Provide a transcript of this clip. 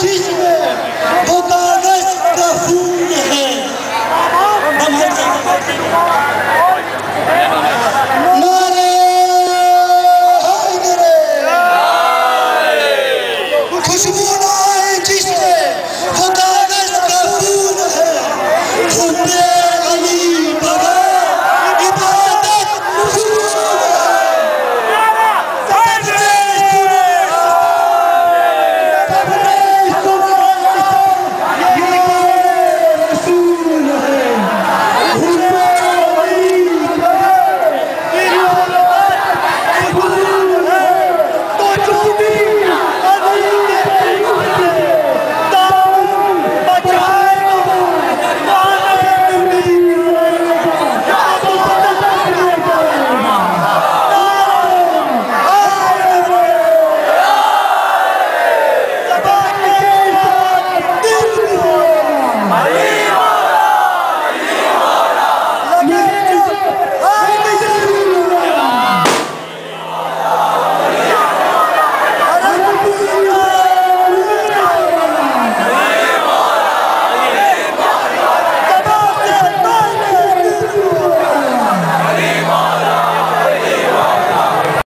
Jesus.